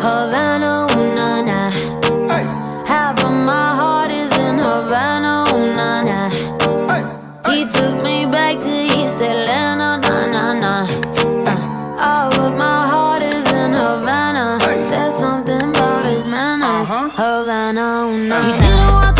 Havana, ooh, na, na. Half of my heart is in Havana, ooh, na, na. He took me back to East Atlanta, na, na, na. Uh, all of my heart is in Havana. There's something about his manners. Havana, ooh, na, He didn't walk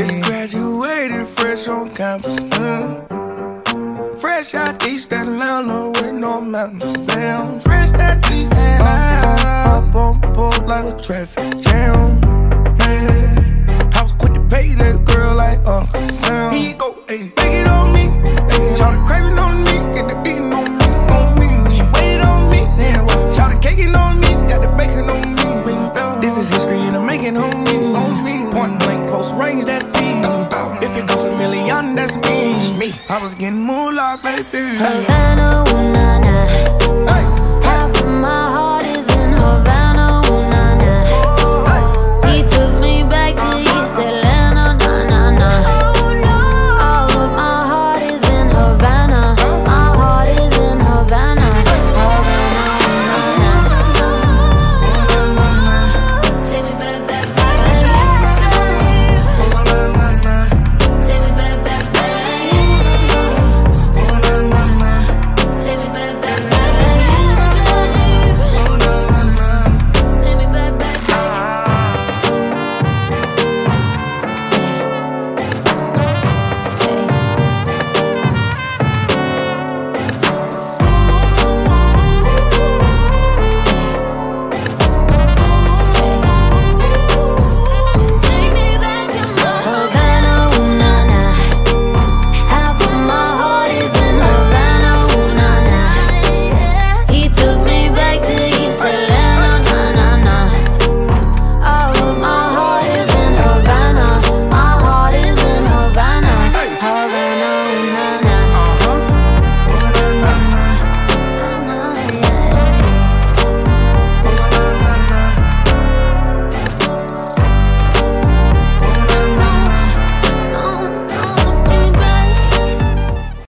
Just graduated fresh on campus. mm. Fresh out East Atlanta with no mountains. Damn, fresh out East Atlanta. Up on board like a traffic jam. Man, I was quick to pay that girl like Uncle Sam. Here you go, ayy, take it on me. Ayy, shout the craving on me, get the beating on me, on me. She waited on me, yeah, well, shout the caking on me, got the bacon on me. This is history and I'm making me, on me. Point blank, close range, that feed. If it goes a million, that's me. me. I was getting moolah, baby. Havana, ooh, nah, nah. Hey.